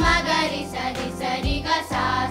मा सरि सरि गसा